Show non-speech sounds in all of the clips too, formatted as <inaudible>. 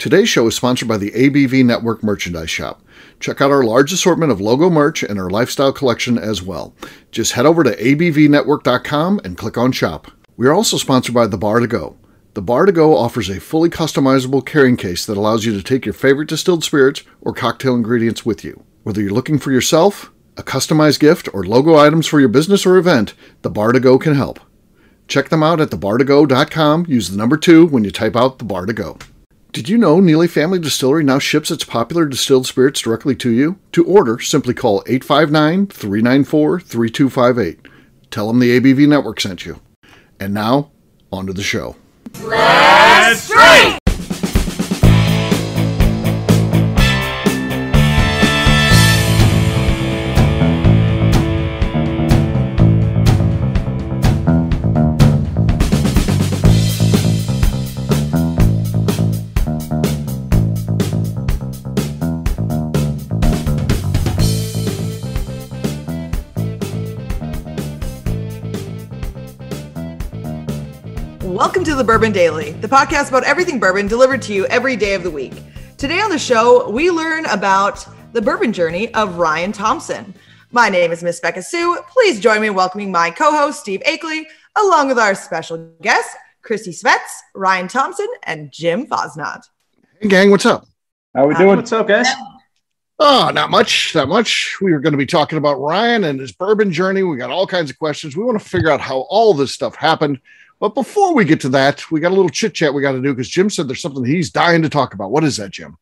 Today's show is sponsored by the ABV Network Merchandise Shop. Check out our large assortment of logo merch and our lifestyle collection as well. Just head over to abvnetwork.com and click on shop. We are also sponsored by The Bar to Go. The Bar to Go offers a fully customizable carrying case that allows you to take your favorite distilled spirits or cocktail ingredients with you. Whether you're looking for yourself, a customized gift, or logo items for your business or event, The Bar to Go can help. Check them out at thebartogo.com. Use the number two when you type out The Bar to Go. Did you know Neely Family Distillery now ships its popular distilled spirits directly to you? To order, simply call 859 394 3258. Tell them the ABV Network sent you. And now, on to the show. Let's drink! Welcome to the Bourbon Daily, the podcast about everything bourbon delivered to you every day of the week. Today on the show, we learn about the bourbon journey of Ryan Thompson. My name is Miss Beka Sue. Please join me in welcoming my co-host Steve Akley, along with our special guests Christy Svets, Ryan Thompson, and Jim Fosnot. Hey, gang, what's up? How are we doing? What's up, guys? Oh, not much, not much. We were going to be talking about Ryan and his bourbon journey. We got all kinds of questions. We want to figure out how all this stuff happened. But before we get to that, we got a little chit chat we got to do because Jim said there's something he's dying to talk about. What is that, Jim?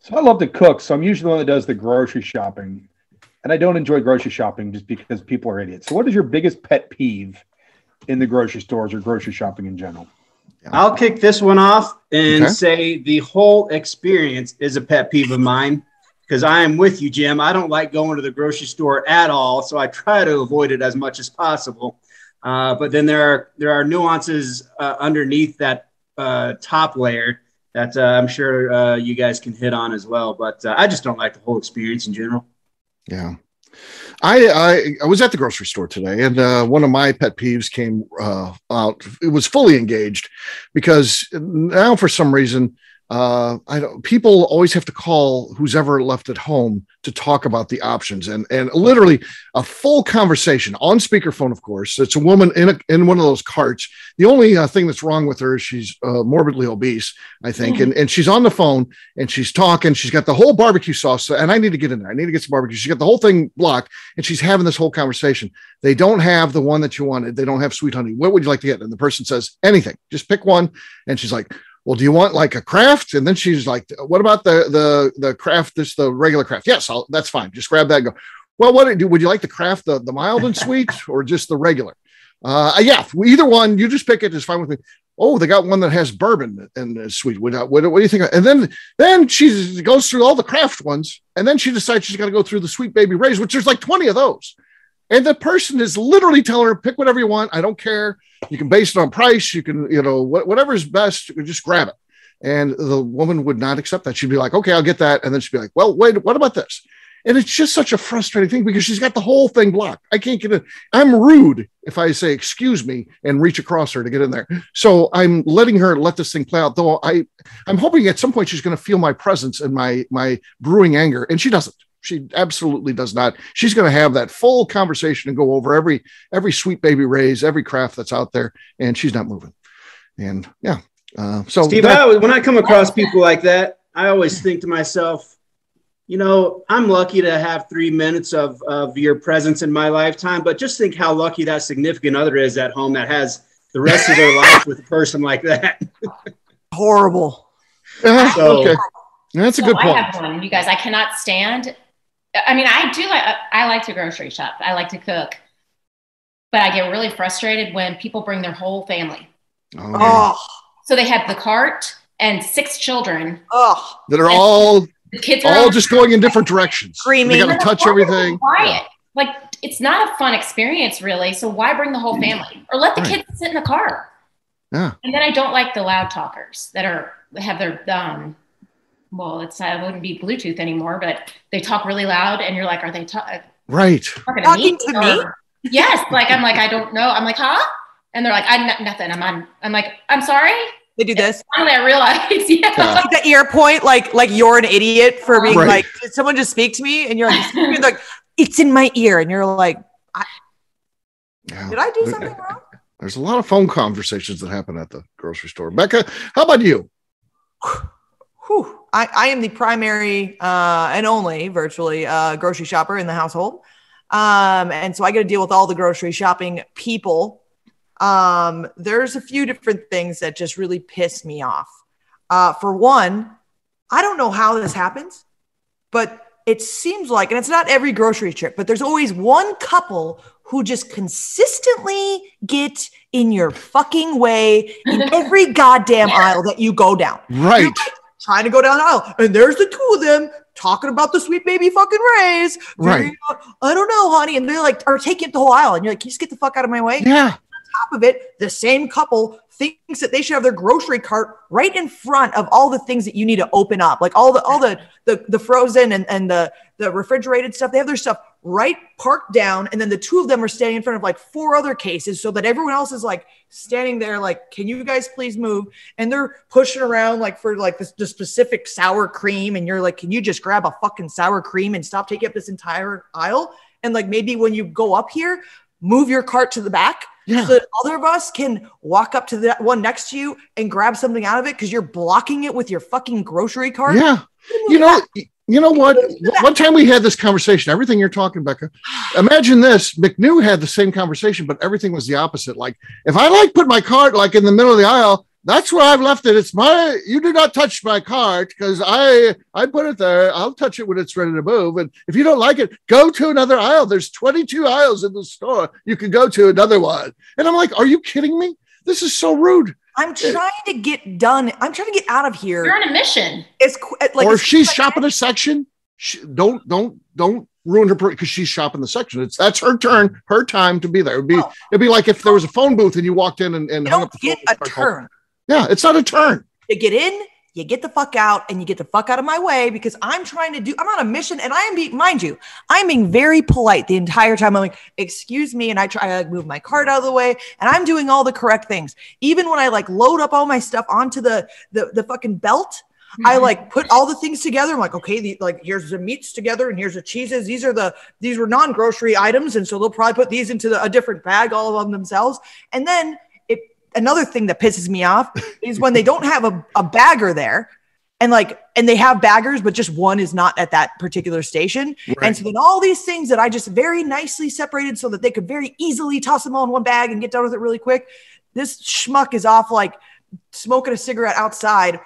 So I love to cook, so I'm usually the one that does the grocery shopping, and I don't enjoy grocery shopping just because people are idiots. So, what is your biggest pet peeve in the grocery stores or grocery shopping in general? I'll kick this one off and Okay. say the whole experience is a pet peeve of mine because I am with you, Jim. I don't like going to the grocery store at all, so I try to avoid it as much as possible. Uh, but then there are there are nuances uh, underneath that uh, top layer that uh, I'm sure uh, you guys can hit on as well. But I just don't like the whole experience in general. Yeah. I, I I was at the grocery store today, and uh, one of my pet peeves came uh, out. It was fully engaged because now, for some reason, uh, I don't. People always have to call who's ever left at home to talk about the options, and and literally a full conversation on speakerphone. Of course, it's a woman in a, in one of those carts. The only uh, thing that's wrong with her is she's uh, morbidly obese, I think, and and she's on the phone and she's talking. She's got the whole barbecue sauce, and I need to get in there. I need to get some barbecue. She's got the whole thing blocked, and she's having this whole conversation. They don't have the one that you wanted. They don't have sweet honey. What would you like to get? And the person says anything. Just pick one. And she's like, "Well, do you want like a Kraft?" And then she's like, "What about the the the Kraft? This the regular Kraft? Yes, I'll, that's fine. Just grab that. And go. Well, what do would you like the Kraft, the the mild and sweet, <laughs> or just the regular? Uh, yeah, either one. You just pick it. It's fine with me. Oh, they got one that has bourbon and is sweet. What, what, what do you think? And then then she goes through all the Kraft ones, and then she decides she's got to go through the Sweet Baby Ray's, which there's like 20 of those. And the person is literally telling her, pick whatever you want. I don't care. You can base it on price. You can, you know, wh- whatever is best, just grab it. And the woman would not accept that. She'd be like, okay, I'll get that. And then she'd be like, well, wait, what about this? And it's just such a frustrating thing because she's got the whole thing blocked. I can't get it. I'm rude if I say, excuse me, and reach across her to get in there. So I'm letting her let this thing play out. Though I, I'm hoping at some point she's going to feel my presence and my, my brewing anger. And she doesn't. She absolutely does not. She's going to have that full conversation and go over every, every Sweet Baby Ray's, every Kraft that's out there. And she's not moving. And yeah. Uh, so Steve, that- I when I come across people like that, I always think to myself, you know, I'm lucky to have three minutes of, of your presence in my lifetime, but just think how lucky that significant other is at home that has the rest of their <laughs> life with a person like that. Horrible. Uh, So- okay. That's a So good I point. have one, you guys. I cannot stand. I mean, I do like. I like to grocery shop. I like to cook, but I get really frustrated when people bring their whole family. Oh. Oh, So they have the cart and six children. oh, that are all The kids are all just going in different directions. Screaming. They got to touch everything. Quiet. Like it's not a fun experience, really. So why bring the whole family or let the Right. kids sit in the car? Yeah. And then I don't like the loud talkers that are have their um. Well, it's I wouldn't be Bluetooth anymore, but they talk really loud, and you're like, are they ta- uh, Right. talking to Talking me? to me? Or- Yes. Like I'm like I don't know. I'm like, huh? And they're like, I'm not, nothing. I'm on. I'm like, I'm sorry. They do this. Finally, I realize. <laughs> Yeah. Yeah. Like the ear point, like like you're an idiot for being Right. like, did someone just speak to me? And you're like, you're like, it's in my ear, and you're like, Yeah. did I do something uh, wrong? There's a lot of phone conversations that happen at the grocery store. Beka, how about you? <sighs> Whew. I, I am the primary uh, and only virtually uh, grocery shopper in the household. Um, and so I get to deal with all the grocery shopping people. Um, there's a few different things that just really piss me off. Uh, for one, I don't know how this happens, but it seems like, and it's not every grocery trip, but there's always one couple who just consistently get in your fucking way in <laughs> every goddamn aisle that you go down Right. Trying to go down the aisle, and there's the two of them talking about the sweet baby fucking rays. Right. I don't know, honey. And they're like, are taking it the whole aisle. And you're like, can you just get the fuck out of my way? Yeah. On top of it, the same couple thinks that they should have their grocery cart right in front of all the things that you need to open up, like all the all the the, the frozen and, and the the refrigerated stuff. They have their stuff right parked down, and then the two of them are standing in front of like four other cases, so that everyone else is like standing there, like, "Can you guys please move?" And they're pushing around like for like this the specific sour cream, and you're like, "Can you just grab a fucking sour cream and stop taking up this entire aisle?" And like maybe when you go up here, move your cart to the back Yeah. so that other of us can walk up to that one next to you and grab something out of it because you're blocking it with your fucking grocery cart. Yeah. You know, you know what? One time we had this conversation, everything you're talking, Beka. Imagine this. McNew had the same conversation, but everything was the opposite. Like, if I like put my cart like in the middle of the aisle, that's where I've left it. It's my you do not touch my cart because I I put it there. I'll touch it when it's ready to move. And if you don't like it, go to another aisle. There's 22 aisles in the store. You can go to another one. And I'm like, are you kidding me? This is so rude. I'm trying to get done. I'm trying to get out of here. You're on a mission. It's qu- like or if she's quick as I shopping a section, she, don't don't don't ruin her because she's shopping the section. It's that's her turn, her time to be there. It'd be No. it'd be like if there was a phone booth and you walked in and, and You hung don't up the get and a turn. calling. Turn. Yeah, it's not a turn. You get in, you get the fuck out, and you get the fuck out of my way because I'm trying to do. I'm on a mission, and I am being, mind you, I'm being very polite the entire time. I'm like, "Excuse me," and I try to like, move my cart out of the way, and I'm doing all the correct things. Even when I like load up all my stuff onto the the, the fucking belt. I mm-hmm. like put all the things together. I'm like, okay, the, like here's the meats together, and here's the cheeses. These are the these were non grocery items, and so they'll probably put these into the, a different bag, all of them themselves. And then it another thing that pisses me off <laughs> is when they don't have a, a bagger there, and like and they have baggers, but just one is not at that particular station. And so then all these things that I just very nicely separated so that they could very easily toss them all in one bag and get done with it really quick. This schmuck is off like smoking a cigarette outside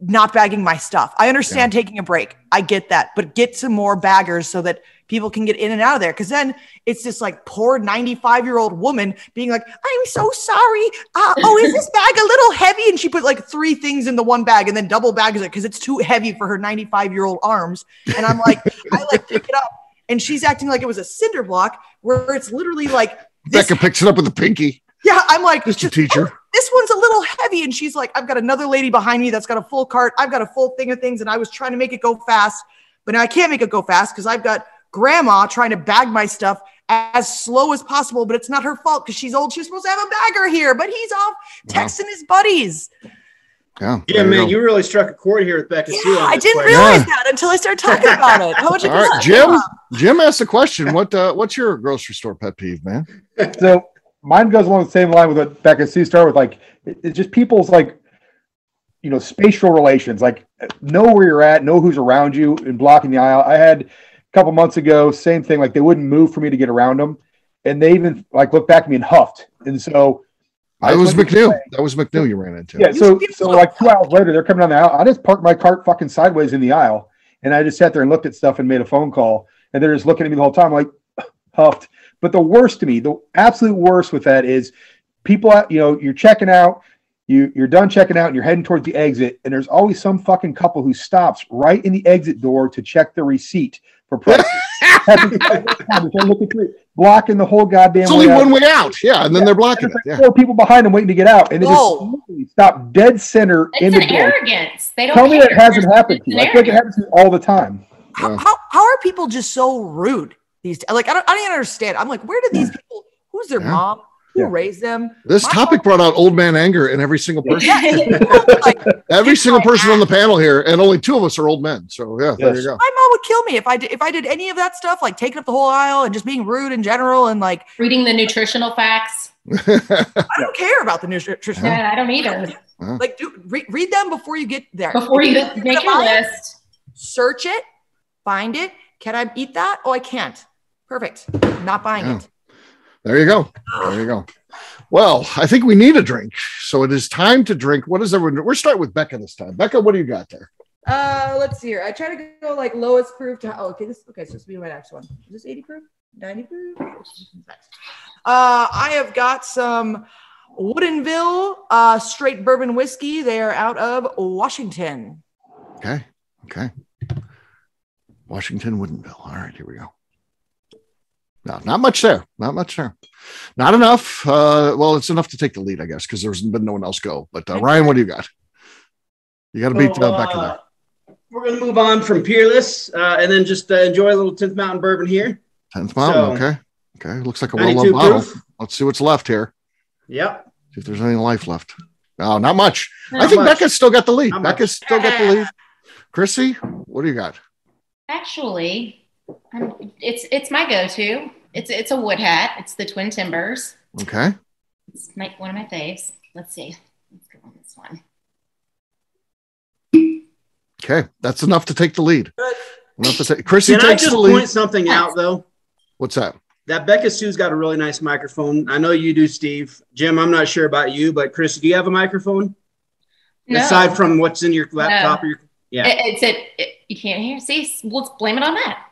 not bagging my stuff. I understand taking a break. I get that, but get some more baggers so that people can get in and out of there. Cause then it's this like poor 95 year old woman being like, I'm so sorry. Uh, oh, is this bag a little heavy? And she put like three things in the one bag and then double bags it because it's too heavy for her 95 year old arms. And I'm like, <laughs> I like pick it up. And she's acting like it was a cinder block where it's literally like this. Beka picks it up with a pinky. Yeah, I'm like, Just a teacher. "Oh, this one's a little heavy. And she's like, I've got another lady behind me that's got a full cart. I've got a full thing of things. And I was trying to make it go fast, but now I can't make it go fast because I've got grandma trying to bag my stuff as slow as possible. But it's not her fault because she's old. She's supposed to have a bagger here, but he's off Wow. texting his buddies. Yeah. Yeah, man, go. you really struck a chord here with Beka Yeah, Sue. I this didn't question. realize Yeah. that until I started talking about it. How much <laughs> All right, Jim. Jim asked the question. What uh, what's your grocery store pet peeve, man? <laughs> So mine goes along the same line with what Beka Sue started with. Like, it- it's just people's like, you know, spatial relations. Like, know where you're at, know who's around you, and blocking the aisle. I had a couple months ago, same thing. Like, they wouldn't move for me to get around them, and they even like looked back at me and huffed. And so, I was went to McNew. say- That was McNew you ran into. Yeah, so so like two hours later, they're coming down the aisle. I just parked my cart fucking sideways in the aisle, and I just sat there and looked at stuff and made a phone call, and they're just looking at me the whole time, like <laughs> huffed. But the worst to me, the absolute worst with that is people. You know, you're checking out, you you're done checking out, and you're heading towards the exit, and there's always some fucking couple who stops right in the exit door to check the receipt for prices. Blocking the whole goddamn. It's only way out. one way out. Yeah, and then they're blocking it. Like Yeah. four people behind them waiting to get out, and they just Whoa. stop dead center in It's the an door. arrogance. They don't Tell me that hasn't happened to you. It's I an feel like it happens to me all the time. How, Yeah. how, how are people just so rude these days? Like, I don't, I don't even understand. I'm like, where do these people, who's their Yeah. mom? who Yeah. raised them. This My topic brought out old man anger in every single person. <laughs> like, Every single my person on the panel here, and only two of us are old men. So yeah, there you go. my mom would kill me if I did if I did any of that stuff, like taking up the whole aisle and just being rude in general, and like Reading the nutritional facts. I don't care about the nutrition. Yeah, I don't either. Like, do re- read them before you get there. Before you If make your buy list. search it, find it. Can I eat that? Oh, I can't. Perfect. Not buying Yeah. it. There you go. There you go. Well, I think we need a drink. So it is time to drink. What is everyone? We're starting with Beka this time. Beka, what do you got there? Uh, let's see here. I try to go like lowest proof to oh, okay. This okay. So this will be my next one. Is this 80 proof? 90 proof? Uh, I have got some Woodinville uh, straight bourbon whiskey. They are out of Washington. Okay. Okay. Washington Woodinville. All right, here we go. No, not much there. Not much there. Not enough. Uh, well, it's enough to take the lead, I guess, because there's been no one else go. But uh, Ryan, what do you got? You got to beat uh, Beka there. We're going to move on from Peerless uh, and then just uh, enjoy a little 10th Mountain bourbon here. Tenth mountain. so- okay. Okay. Looks like a well loved bottle. proof. Let's see what's left here. Yep. See if there's any life left. No, not much. I think much. Beka's still got the lead. Not much. Beka's still got the lead. Chrissy, what do you got? Actually, um, it's it's my go-to. It's it's a wood hat. It's the Twin Timbers. Okay. It's my, one of my faves. Let's see. Let's go on this one. Okay. That's enough to take the lead. Enough to take. Chrissy Can I takes just the lead. point something out, though? What's that? That Beka Sue's got a really nice microphone. I know you do, Steve. Jim, I'm not sure about you, but Chris, do you have a microphone? No. Aside from what's in your laptop or your. Yeah, It- it's it, it. You can't hear. See, let's blame it on that.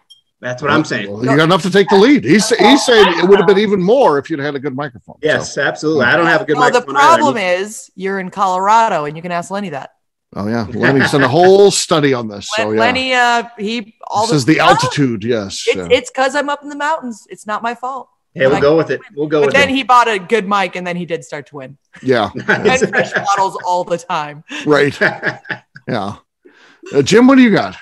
that's what I'm saying. Well, you got enough to take the lead. He's he's saying it would have been even more if you'd had a good microphone. So- Yes, absolutely. I don't have a good Well, the microphone. either. problem is you're in Colorado, and you can ask Lenny that. Oh yeah. Lenny's <laughs> done a whole study on this. So yeah. Lenny, uh, he all This is the altitude. Yes. It's yeah. because I'm up in the mountains. It's not my fault. Hey, we'll go with it. We'll go But with then it. he bought a good mic, and then he did start to win. yeah. <laughs> And fresh bottles all the time. Right. <laughs> Yeah. Uh, Jim, what do you got?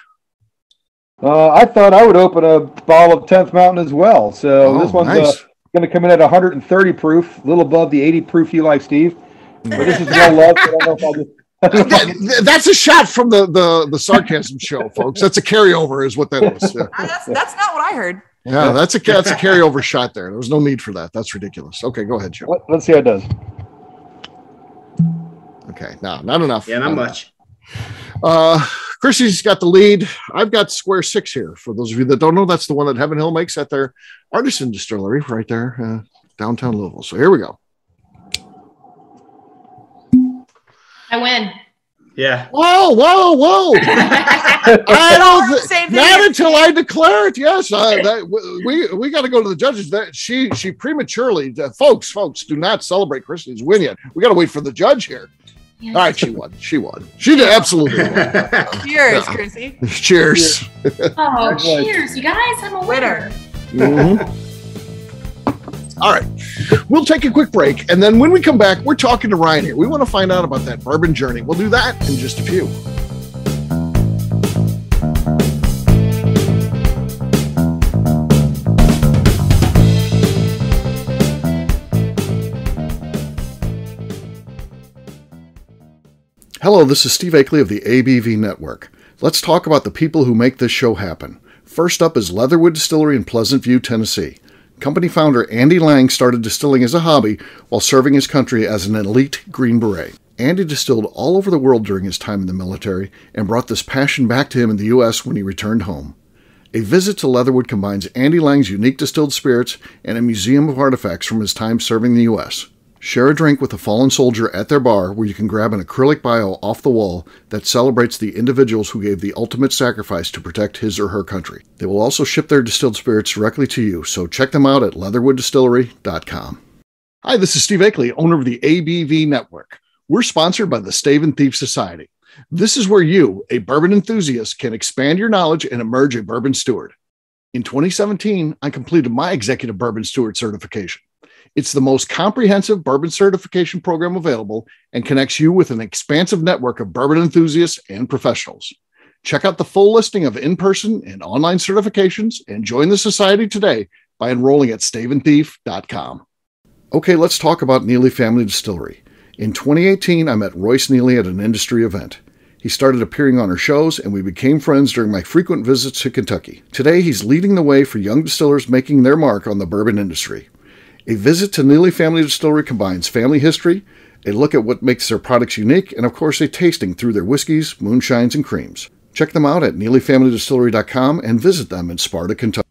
Uh, I thought I would open a bottle of 10th Mountain as well. So Oh, this one's uh, going to come in at 130 proof, a little above the 80 proof you like, Steve. But this is well loved. I don't know if I'll just. <laughs> That- that's a shot from the the the sarcasm show, folks. That's a carryover, is what that is. Yeah, Uh, That's that's not what I heard. yeah that's a that's a carryover shot there. There was no need for that. That's ridiculous. Okay, go ahead, Jim. Let, let's see how it does. Okay, no, not enough. yeah, not much. Uh, Chrissy's got the lead. I've got Square Six here. For those of you that don't know, that's the one that Heaven Hill makes at their artisan distillery right there, uh, downtown Louisville. So here we go. I win. Yeah. Whoa, whoa, whoa! <laughs> I don't thi- not until I declare it. Yes, uh, that, we we got to go to the judges. That she she prematurely, uh, folks, folks, do not celebrate Christy's win yet. We got to wait for the judge here. All right, she won. She won. She did absolutely won. <laughs> Cheers, Yeah. Chrissy. Cheers. Oh, cheers, you guys! I'm a winner. Winner. All right, we'll take a quick break, and then when we come back, we're talking to Ryan here. We want to find out about that bourbon journey. We'll do that in just a few. Hello, this is Steve Akley of the ABV Network. Let's talk about the people who make this show happen. First up is Leatherwood Distillery in Pleasant View, Tennessee. Company founder Andy Lang started distilling as a hobby while serving his country as an elite Green Beret. Andy distilled all over the world during his time in the military and brought this passion back to him in the U.S. when he returned home. A visit to Leatherwood combines Andy Lang's unique distilled spirits and a museum of artifacts from his time serving the U.S. Share a drink with a fallen soldier at their bar where you can grab an acrylic bio off the wall that celebrates the individuals who gave the ultimate sacrifice to protect his or her country. They will also ship their distilled spirits directly to you, so check them out at leatherwooddistillery.com. Hi, this is Steve Akley, owner of the ABV Network. We're sponsored by the Stave and Thief Society. This is where you, a bourbon enthusiast, can expand your knowledge and emerge a bourbon steward. In 2017, I completed my executive bourbon steward certification. It's the most comprehensive bourbon certification program available and connects you with an expansive network of bourbon enthusiasts and professionals. Check out the full listing of in person and online certifications and join the society today by enrolling at staveandthief.com. Okay, let's talk about Neely Family Distillery. In 2018, I met Royce Neely at an industry event. He started appearing on our shows, and we became friends during my frequent visits to Kentucky. Today, he's leading the way for young distillers making their mark on the bourbon industry. A visit to Neely Family Distillery combines family history, a look at what makes their products unique, and of course, a tasting through their whiskeys, moonshines, and creams. Check them out at NeelyFamilyDistillery.com and visit them in Sparta, Kentucky.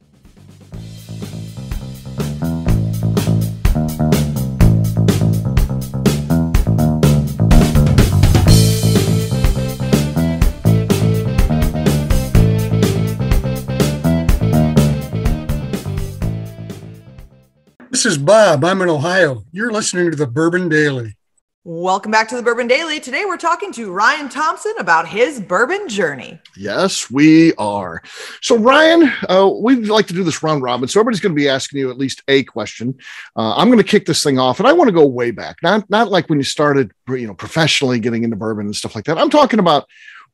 Bob. I'm in Ohio. You're listening to the Bourbon Daily. Welcome back to the Bourbon Daily. Today we're talking to Ryan Thompson about his bourbon journey. Yes, we are. So, Ryan, uh, we'd like to do this round robin. So, everybody's going to be asking you at least a question. Uh, I'm going to kick this thing off, and I want to go way back. Not not like when you started, you know, professionally getting into bourbon and stuff like that. I'm talking about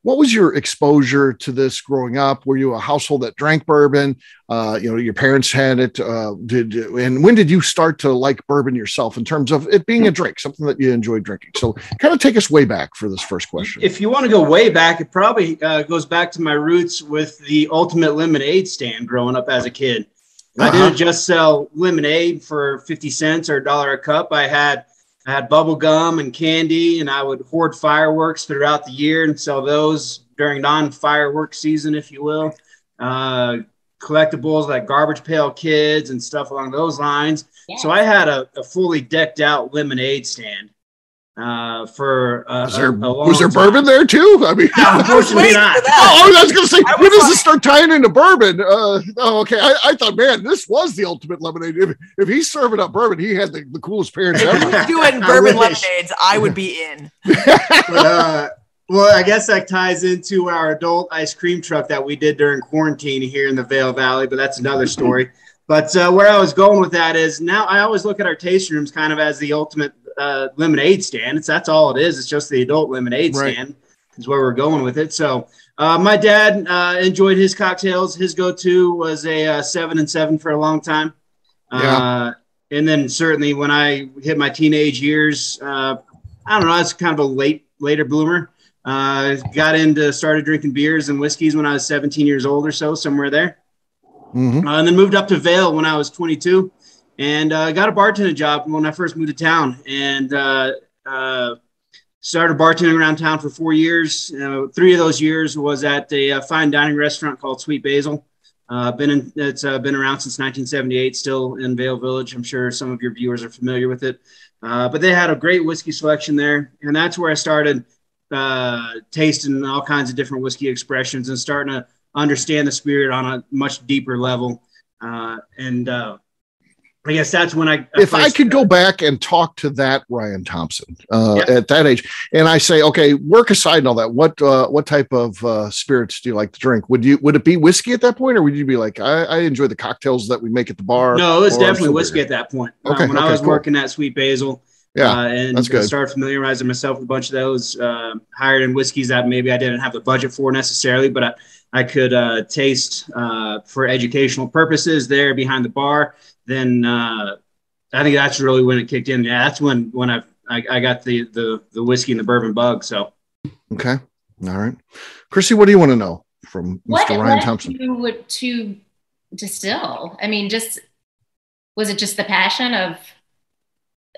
what was your exposure to this growing up? Were you a household that drank bourbon? Uh, you know, your parents had it. Uh, did and when did you start to like bourbon yourself in terms of it being a drink, something that you enjoyed drinking? So, kind of take us way back for this first question. If you want to go way back, it probably uh, goes back to my roots with the Ultimate Lemonade stand growing up as a kid. I Uh-huh. didn't just sell lemonade for 50 cents or a dollar a cup. I had I had bubble gum and candy, and I would hoard fireworks throughout the year and sell those during non-fireworks season, if you will. Uh, collectibles like garbage pail kids and stuff along those lines. So I had a, a fully decked out lemonade stand uh, for uh, Was there, a, a long was there time. bourbon there too? I mean, No, unfortunately not. Oh, I was going to say, I when was does it like- start tying into bourbon? Uh, oh, okay. I, I thought, man, this was the ultimate lemonade. If, if he's serving up bourbon, he had the, the coolest parents If ever. he was doing bourbon wish. lemonades, I would be in. <laughs> But, uh, well, I guess that ties into our adult ice cream truck that we did during quarantine here in the Vail Valley, but that's another story. But uh, where I was going with that is now I always look at our tasting rooms kind of as the ultimate uh, lemonade stand. It's that's all it is. It's just the adult lemonade Right. stand is where we're going with it. So uh, my dad uh, enjoyed his cocktails. His go-to was a uh, seven and seven for a long time. Uh, and then certainly when I hit my teenage years, uh, I don't know, I was kind of a late later bloomer. Uh, got into started drinking beers and whiskeys when I was 17 years old or so, somewhere there. Mhm. Uh, and then moved up to Vail when I was 22, and uh, got a bartending job when I first moved to town, and uh, uh, started bartending around town for four years. Uh, three of those years was at a, uh fine dining restaurant called Sweet Basil. Uh, been in, it's been around since 1978, still in Vail Village. I'm sure some of your viewers are familiar with it. But they had a great whiskey selection there, and that's where I started tasting all kinds of different whiskey expressions and starting to understand the spirit on a much deeper level. And I guess that's when I. if I could go back and talk to that Ryan Thompson uh, Yep. at that age, and I say, okay, work aside and all that, what uh, what type of uh, spirits do you like to drink? Would you would it be whiskey at that point, or would you be like, I, I enjoy the cocktails that we make at the bar? No, it was definitely whiskey at that point. Uh, Okay, when I was cool. working at Sweet Basil, Yeah, uh, and that's good. started familiarizing myself with a bunch of those uh, higher end whiskeys that maybe I didn't have the budget for necessarily, but I, I could uh, taste uh, for educational purposes there behind the bar. Then uh, I think that's really when it kicked in. Yeah, that's when when I I, I got the, the the whiskey and the bourbon bug. So Okay, all right, Chrissy, what do you want to know from What Mr. Ryan led Thompson? you would- to distill? I mean, just was it just the passion of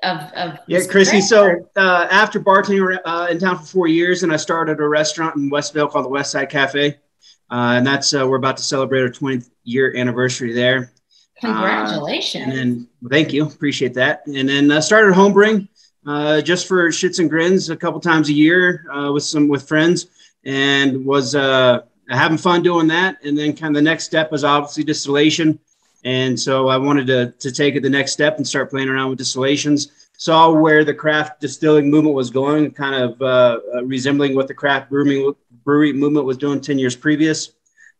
of of Yeah, this Chrissy. drink, So uh, after bartending uh, in town for four years, and I started a restaurant in West Vail called the West Side Cafe, uh, and that's uh, we're about to celebrate our 20th year anniversary there. congratulations. And then thank you, appreciate that. And then uh, started homebrewing uh, just for shits and grins a couple times a year uh, with some with friends, and was uh, having fun doing that. And then kind of the next step was obviously distillation. And so I wanted to, to take it the next step and start playing around with distillations. Saw where the craft distilling movement was going, kind of uh, uh, resembling what the craft brewing brewery movement was doing 10 years previous.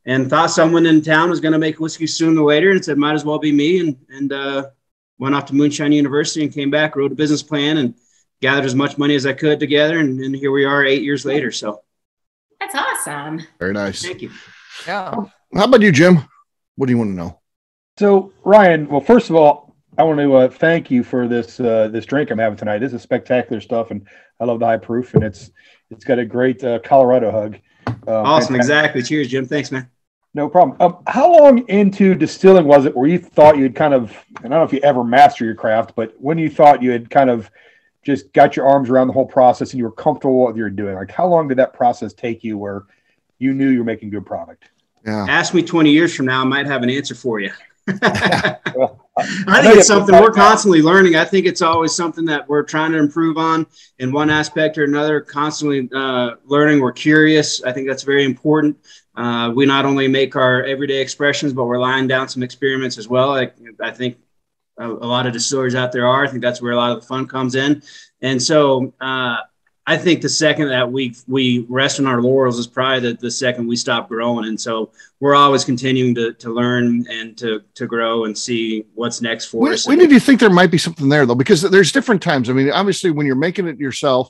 And thought someone in town was going to make whiskey sooner or later, and said might as well be me. And and uh, went off to Moonshine University and came back, wrote a business plan, and gathered as much money as I could together. And, and here we are, eight years later. So That's awesome. Very nice. thank you. Yeah. How about you, Jim? What do you want to know? So, Ryan, well, first of all, I want to uh, thank you for this uh, this drink I'm having tonight. This is spectacular stuff, and I love the high proof, and it's it's got a great uh, Colorado hug. Um, awesome, fantastic. exactly. Cheers, Jim. Thanks, man. No problem. Um, how long into distilling was it where you thought you'd kind of, and I don't know if you ever master your craft, but when you thought you had kind of just got your arms around the whole process and you were comfortable with what you were doing? Like, how long did that process take you where you knew you were making good product? Yeah. Ask me 20 years from now, I might have an answer for you. <laughs> <laughs> Well, I think it's something we're constantly learning. I think it's always something that we're trying to improve on in one aspect or another, constantly uh, learning. We're curious. I think that's very important. Uh, we not only make our everyday expressions, but we're laying down some experiments as well. I, I think a, a, lot of distillers out there are. I think that's where a lot of the fun comes in. And so uh, I think the second that we we rest on our laurels is probably the, the second we stop growing. And so we're always continuing to, to learn and to, to grow and see what's next for when, us. When did you think there might be something there though? Because there's different times. I mean, obviously when you're making it yourself,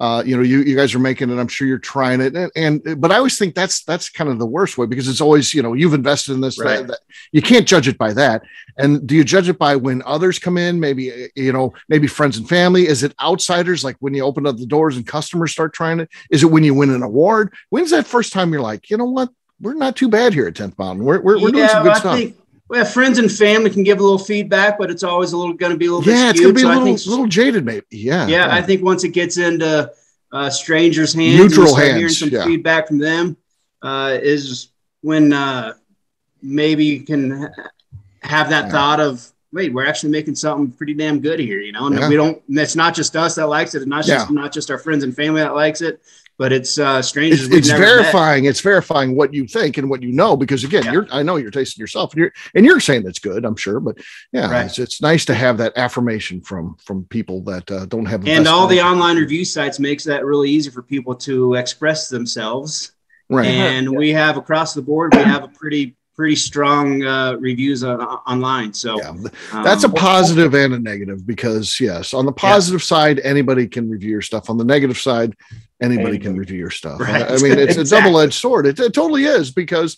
uh, you know, you, you guys are making it. I'm sure you're trying it, and, and, but I always think that's that's kind of the worst way because it's always you know you've invested in this. Right. That, that, you can't judge it by that. And do you judge it by when others come in? Maybe you know, maybe friends and family. Is it outsiders like when you open up the doors and customers start trying it? Is it when you win an award? When's that first time you're like, you know what, we're not too bad here at 10th Mountain. We're we're, we're yeah, doing some good I stuff. Think, well, friends and family can give a little feedback, but it's always a little going to be a little yeah, bit it's gonna be a little, little jaded, maybe. Yeah, yeah, I think once it gets into uh, strangers' hands, Neutral hands, hearing some yeah. feedback from them, uh, is when uh, maybe you can have that Yeah. thought of, wait, we're actually making something pretty damn good here, you know. And Yeah. we don't. It's not just us that likes it. It's not just not just our friends and family that likes it, but it's uh, strangers. it's, it's never met. verifying it's verifying what you think and what you know because again Yeah. you're i know you're tasting yourself and you're and you're saying it's good i'm sure but yeah Right. it's, it's nice to have that affirmation from from people that uh, don't have And all the online review sites makes that really easy for people to express themselves. right And we have across the board, we have a pretty pretty strong uh, reviews on, online. So yeah that's a um, positive and a negative because yes on the positive side anybody can review your stuff. On the negative side anybody can review your stuff. Right. i mean it's a <laughs> double-edged sword. It, it totally is because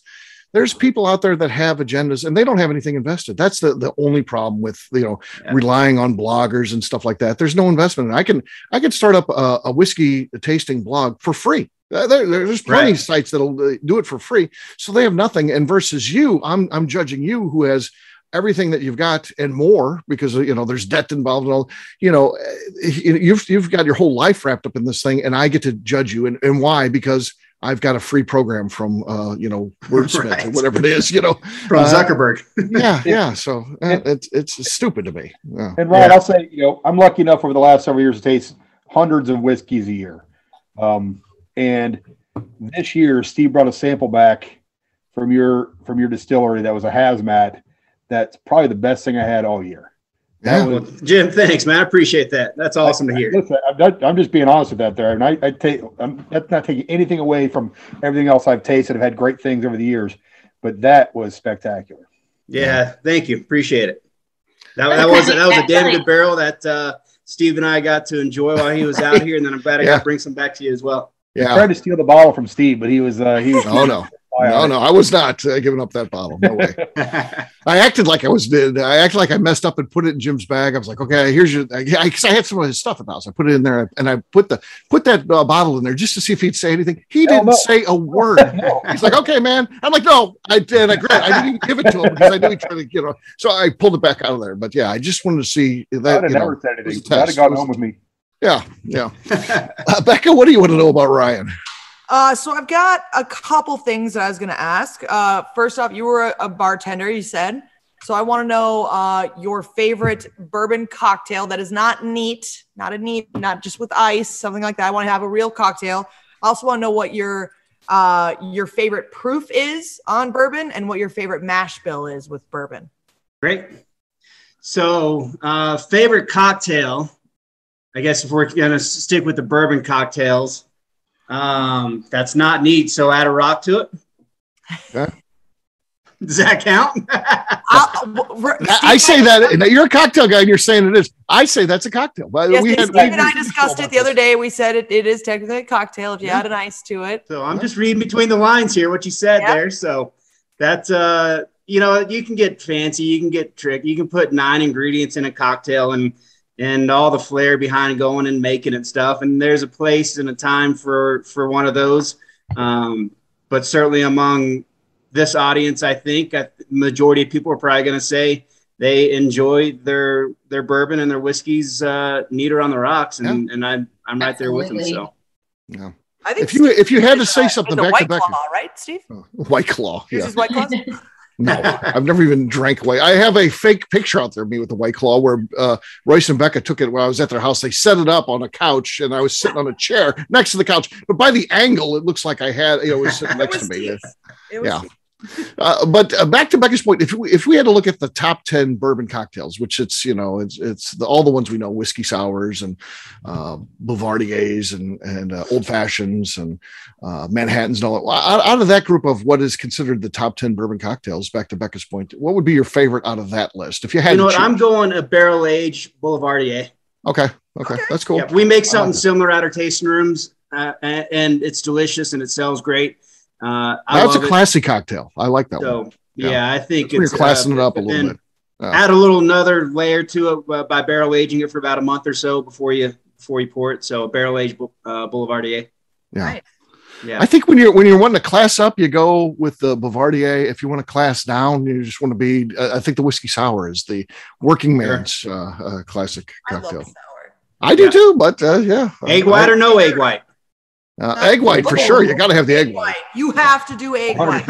there's people out there that have agendas and they don't have anything invested. That's the the only problem with you know Yeah. relying on bloggers and stuff like that. There's no investment. And i can i can start up a, a whiskey tasting blog for free. Uh, there, there's plenty Right. of sites that'll uh, do it for free so they have nothing and versus you i'm i'm judging you who has everything that you've got and more because you know there's debt involved and all you know eh, you've you've got your whole life wrapped up in this thing and i get to judge you and, and why because i've got a free program from uh you know <laughs> wordsmith or whatever it is you know from uh, Zuckerberg. yeah <laughs> yeah so uh, it's it's stupid to me yeah. And Ryan, Yeah. I'll say, you know, I'm lucky enough over the last several years to taste hundreds of whiskeys a year. Um, and this year, Steve brought a sample back from your from your distillery that was a hazmat. That's probably the best thing I had all year. Yeah. Well, Jim, thanks, man. I appreciate that. That's awesome to hear. Listen, I'm, not, I'm just being honest with that there, and I, I take I'm that's not taking anything away from everything else I've tasted. I've had great things over the years, but that was spectacular. Yeah, thank you. Appreciate it. That, that was that was a damn good barrel that uh, Steve and I got to enjoy while he was out <laughs> here, and then I'm glad I got to bring some back to you as well. Yeah Tried to steal the bottle from Steve, but he was uh, he was Oh no no <laughs> no i was not uh, giving up that bottle no way <laughs> <laughs> I acted like I was did. I acted like I messed up and put it in Jim's bag. I was like, okay, here's your. I, cause I had some of his stuff at the house. I put it in there and I put the put that uh, bottle in there just to see if he'd say anything. He Hell didn't no. say a word. No. He's like, okay, man. I'm like, no, I did. I. I didn't even give it to him because I knew he tried to, you know. So I pulled it back out of there. But yeah, I just wanted to see I'd that. have You never know, said anything. I'd have gone home with me. Yeah, yeah. <laughs> Uh, Beka, what do you want to know about Ryan? Uh, so I've got a couple things that I was going to ask. Uh, first off, you were a, a bartender, you said. So I want to know uh, your favorite bourbon cocktail that is not neat, not a neat, not just with ice, something like that. I want to have a real cocktail. I also want to know what your uh, your favorite proof is on bourbon and what your favorite mash bill is with bourbon. Great. So, uh, favorite cocktail. I guess if we're gonna stick with the bourbon cocktails, um, that's not neat. So add a rock to it. Okay. <laughs> Does that count? I'll- <laughs> w- r- I I Steve say that and you're a cocktail guy and you're saying it is. I say that's a cocktail. But Yes, we Steve we and I discussed it the other day. We said it, it is technically a cocktail if you Yeah. add an ice to it. so I'm just reading between the lines here what you said Yeah. there. So that's uh you know, you can get fancy, you can get trick, you can put nine ingredients in a cocktail and and all the flair behind going and making it stuff. And there's a place and a time for for one of those. Um, but certainly among this audience, I think a majority of people are probably going to say they enjoy their their bourbon and their whiskeys uh, neater on the rocks, and and I I'm right there with them. So Yeah. I think If you if you had to say a- something is a back to White back, Claw, right, Steve? Oh, White Claw. Yours Yeah. is White Claw. <laughs> No, I've never even drank white. I have a fake picture out there of me with the White Claw where uh, Royce and Becca took it when I was at their house. They set it up on a couch, and I was sitting on a chair next to the couch. But by the angle, it looks like I had you know it was sitting <laughs> It next was to me. It was Yeah. Uh, but uh, back to Beka's point, if we, if we had to look at the top ten bourbon cocktails, which it's you know it's it's the, all the ones we know, whiskey sours and uh, Boulevardiers and and uh, old fashions and uh, Manhattans and all that. Out, out of that group of what is considered the top ten bourbon cocktails, back to Beka's point, what would be your favorite out of that list? If you had, you know what? I'm going a barrel age Boulevardier. okay, okay, Okay. that's cool. Yeah, we make something similar at our tasting rooms, uh, and it's delicious and it sells great. Uh, I That's a love it. classy cocktail. I like that one. Yeah. yeah, I think That's when it's you're classing uh, it up a little then bit. Yeah. Add a little another layer to it uh, by barrel aging it for about a month or so before you before you pour it. So a barrel aged uh, Boulevardier. Yeah. Nice. Yeah. I think when you're when you're wanting to class up, you go with the Boulevardier. If you want to class down, you just want to be. Uh, I think the whiskey sour is the working Sure. man's uh, uh, classic I love cocktail. sour. I do Yeah. too, but uh, yeah, egg white or no egg white? Uh, egg white for sure. You got to have the egg white. You have to do egg white.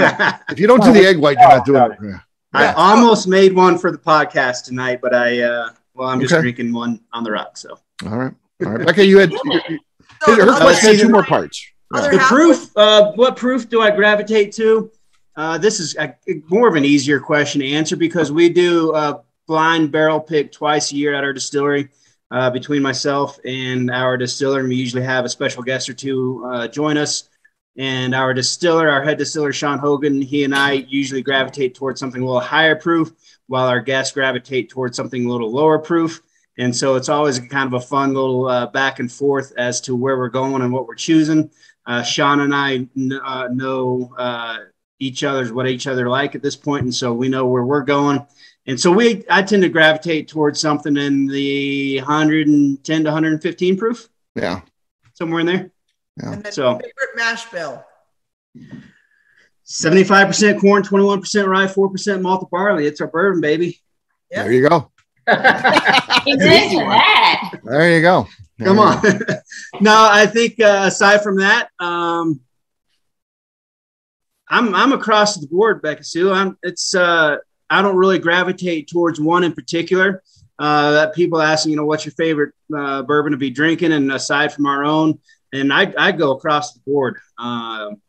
If you don't do the egg white, you're not doing it. Yeah. Yeah. almost made one for the podcast tonight, but I uh, well, I'm just Okay. drinking one on the rock. So All right, all right. Beka, you had you- you- So her question had two more parts. Yeah. The proof uh, what proof do i gravitate to uh, this is a, more of an easier question to answer because we do a blind barrel pick twice a year at our distillery uh, between myself and our distiller and we usually have a special guest or two uh, join us. And our distiller our head distiller sean hogan he and i usually gravitate towards something a little higher proof while our guests gravitate towards something a little lower proof. And so it's always kind of a fun little uh, back and forth as to where we're going and what we're choosing. Uh, Sean and I uh, know uh, each other's what each other like at this point, and so we know where we're going. And so we, I tend to gravitate towards something in the 110 to 115 proof, Yeah, somewhere in there. And then So- favorite mash bill. 75% corn, 21% rye, 4% malted barley. It's our bourbon, baby. Yeah. there you go. He's into that. There you go. There Come you on. go. <laughs> no, I think uh, aside from that, um, I'm I'm across the board, Beka Sue. I'm it's uh, I don't really gravitate towards one in particular. Uh, that people asking, you know, what's your favorite uh, bourbon to be drinking, and aside from our own, and I I go across the board. Um,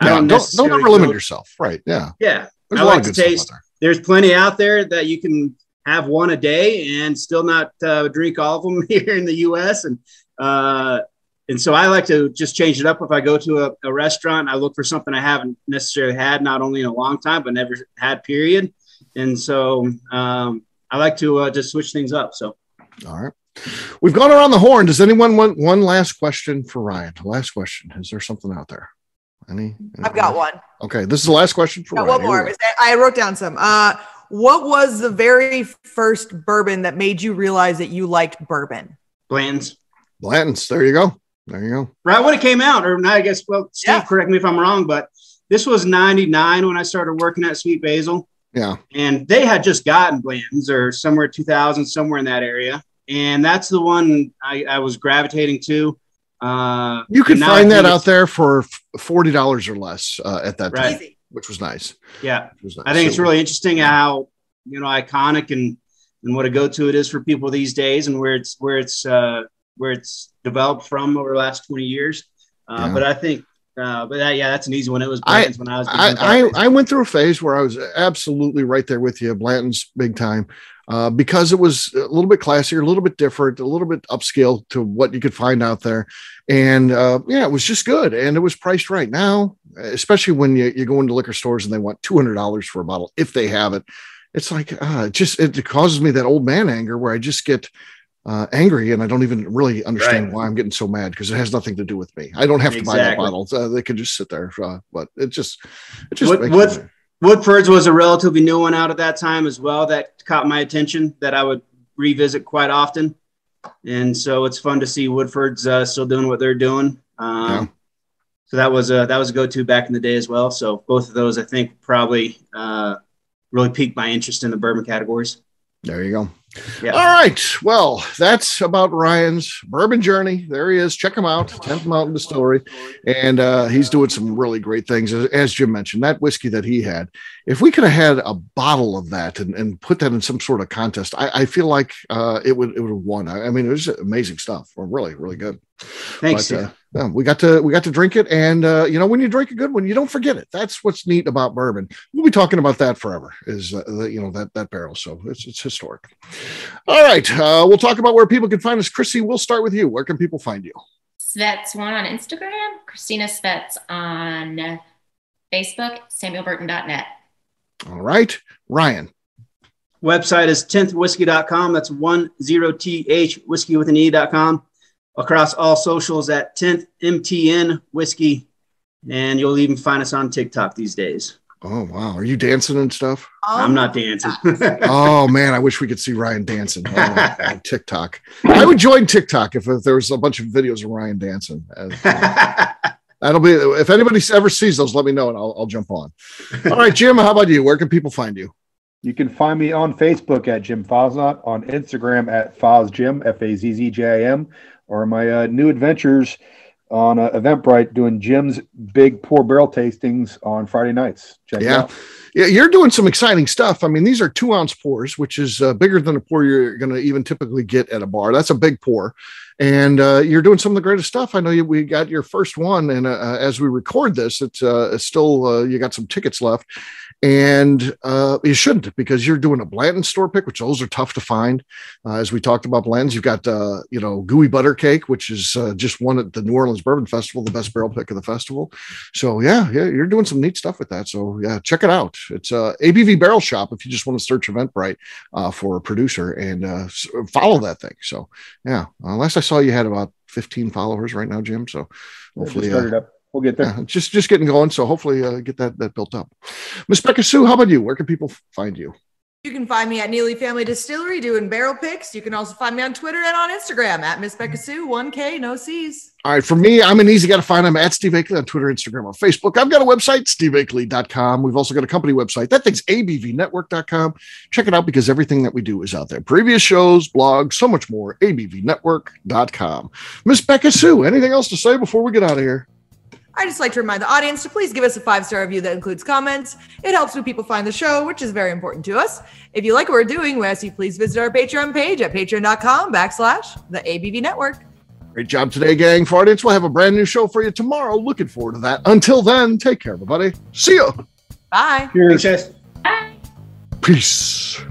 I Yeah, don't don't don't ever limit yourself. Right? Yeah. Yeah, There's I like to taste- there. there's plenty out there that you can have one a day and still not uh, drink all of them <laughs> here in the U.S. and uh, and so I like to just change it up. If I go to a, a restaurant, I look for something I haven't necessarily had, not only in a long time, but never had. Period. And so um, I like to uh, just switch things up. So All right. We've gone around the horn. Does anyone want one last question for Ryan? Last question. Is there something out there? Any? I've got one. Okay. This is the last question for Got Ryan. one more. Here we Is that- I wrote down some. Uh, what was the very first bourbon that made you realize that you liked bourbon? Blanton's go. Blanton's. There you go. There you go. right when it came out, or I guess, well, Steve, Yeah. correct me if I'm wrong, but this was 99 when I started working at Sweet Basil. Yeah. and they had just gotten Blanton's or somewhere 2000, somewhere in that area. And that's the one I, I was gravitating to. Uh, You could and now I find that out there for forty dollars or less uh, at that time, Right. Easy. which was nice. Yeah, was nice. I think it's really interesting how you know iconic and and what a go to it is for people these days, and where it's where it's uh, where it's developed from over the last 20 years. Uh, Yeah. But I think, uh, but that, yeah, that's an easy one. It was I- Blanton's when I was. I, I, I went through a phase where I was absolutely right there with you, Blanton's big time, uh, because it was a little bit classier, a little bit different, a little bit upscale to what you could find out there. And uh, yeah, it was just good. And it was priced right now, especially when you, you go into liquor stores and they want $200 for a bottle, if they have it. It's like, uh, it just, it causes me that old man anger where I just get uh, angry and I don't even really understand Right. why I'm getting so mad because it has nothing to do with me. I don't have to buy that bottle. Uh, they could just sit there. Uh, but it just, it just What- me- Woodford's was a relatively new one out at that time as well that caught my attention that I would revisit quite often. And so it's fun to see Woodford's uh, still doing what they're doing. Um, yeah. So that was a that was a go-to back in the day as well. So both of those, I think, probably uh, really piqued my interest in the bourbon categories. There you go. Yeah. All right. Well, that's about Ryan's bourbon journey. There he is. Check him out, 10th Mountain Distillery. And uh, he's doing some really great things. As, as, Jim mentioned, that whiskey that he had, if we could have had a bottle of that and, and put that in some sort of contest, I, I feel like uh, it would it would have won. I, I, mean, it was amazing stuff. Really, really good. Thanks. But, uh, yeah, we got to we got to drink it, and uh, you know when you drink a good one, you don't forget it. That's what's neat about bourbon. We'll be talking about that forever. Is uh, the, you know that that barrel, so it's it's historic. All right, uh, we'll talk about where people can find us. Chrissy, we'll start with you. Where can people find you? Svets one on Instagram, Christina Svets on Facebook, SamuelBurton.net. All right, Ryan. Website is 10thwhiskey.com. That's 10th whiskey with an e.com across all socials at 10th MTN Whiskey. And you'll even find us on TikTok these days. Oh wow! Are you dancing and stuff? I'm not dancing. oh man, I wish we could see Ryan dancing oh, on <laughs> TikTok. I would join TikTok if, if there was a bunch of videos of Ryan dancing. <laughs> That'll be if anybody ever sees those, let me know and I'll, I'll jump on. All right, Jim, how about you? Where can people find you? You can find me on Facebook at Jim Faznot, on Instagram at FazJim, F A Z Z J I M, or my uh, new adventures on uh, Eventbrite doing Jim's big pour barrel tastings on Friday nights. Check yeah. You're doing some exciting stuff. I mean, these are two ounce pours, which is uh, bigger than a pour you're going to even typically get at a bar. That's a big pour. And uh, you're doing some of the greatest stuff. I know you, we got your first won, and uh, as we record this, it's, uh, it's still uh, you got some tickets left, and uh, you shouldn't because you're doing a Blanton store pick, which those are tough to find. Uh, as we talked about blends, you've got uh, you know gooey butter cake, which is uh, just one at the New Orleans Bourbon Festival, the best barrel pick of the festival. So yeah, yeah, you're doing some neat stuff with that. So yeah, check it out. It's uh, ABV Barrel Shop if you just want to search Eventbrite uh, for a producer and uh, follow that thing. So yeah, unless I saw you had about 15 followers right now, Jim. So hopefully. Uh, we'll get there. Yeah, just just getting going. So hopefully uh, get that that built up. Miss Beka Sue, how about you? Where can people find you? You can find me at Neeley Family Distillery doing barrel picks. You can also find me on Twitter and on Instagram at Miss Beka Sue, 1K, no C's. All right. For me, I'm an easy guy to find. I'm at Steve Akley on Twitter, Instagram, or Facebook. I've got a website, steveakley.com. We've also got a company website. That thing's abvnetwork.com. Check it out because everything that we do is out there. Previous shows, blogs, so much more. abvnetwork.com. Miss Beka Sue, anything else to say before we get out of here? I just like to remind the audience to please give us a five star review that includes comments. It helps new people find the show, which is very important to us. If you like what we're doing, we ask you please visit our Patreon page at patreon.com backslash the ABV Network. Great job today, gang. For audience, we'll have a brand new show for you tomorrow. Looking forward to that. Until then, take care, everybody. See you. Bye. Cheers. Bye. Peace.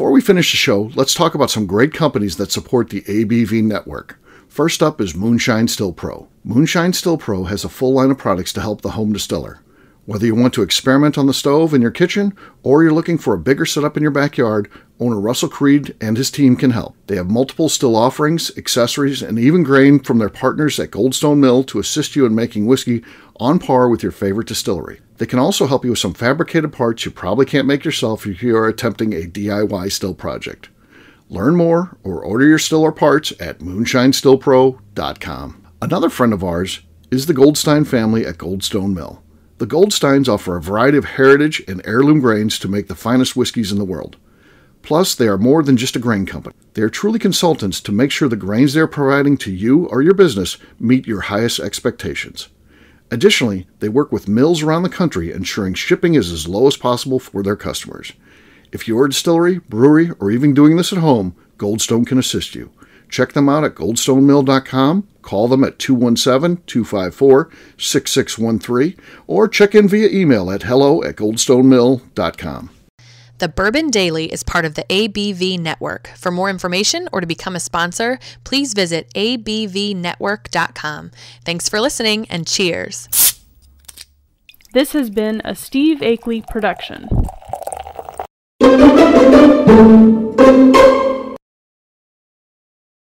Before we finish the show, let's talk about some great companies that support the ABV network. First up is Moonshine Still Pro. Moonshine Still Pro has a full line of products to help the home distiller. Whether you want to experiment on the stove in your kitchen or you're looking for a bigger setup in your backyard, owner Russell Creed and his team can help. They have multiple still offerings, accessories, and even grain from their partners at Goldstone Mill to assist you in making whiskey on par with your favorite distillery. They can also help you with some fabricated parts you probably can't make yourself if you are attempting a DIY still project. Learn more or order your still or parts at moonshinestillpro.com. Another friend of ours is the Goldstein family at Goldstone Mill. The Goldsteins offer a variety of heritage and heirloom grains to make the finest whiskeys in the world. Plus, they are more than just a grain company. They are truly consultants to make sure the grains they are providing to you or your business meet your highest expectations. Additionally, they work with mills around the country ensuring shipping is as low as possible for their customers. If you're a distillery, brewery, or even doing this at home, Goldstone can assist you. Check them out at goldstonemill.com, call them at 217 254 6613, or check in via email at hello at goldstonemill.com. The Bourbon Daily is part of the ABV Network. For more information or to become a sponsor, please visit abvnetwork.com. Thanks for listening and cheers. This has been a Steve Akley production.